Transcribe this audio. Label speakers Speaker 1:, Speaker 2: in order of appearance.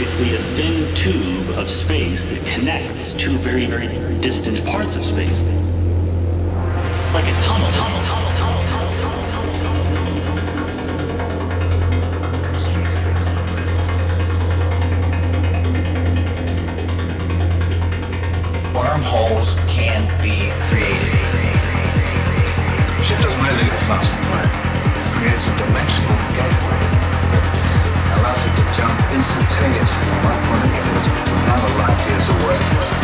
Speaker 1: basically a thin tube of space that connects two very, very distant parts of space. Like a tunnel, tunnel, tunnel, tunnel, tunnel,
Speaker 2: tunnel. Wormholes can be created.
Speaker 3: Ship doesn't really get faster, right? It creates a dimensional gateway to jump instantaneously from one point of universe to another light years away.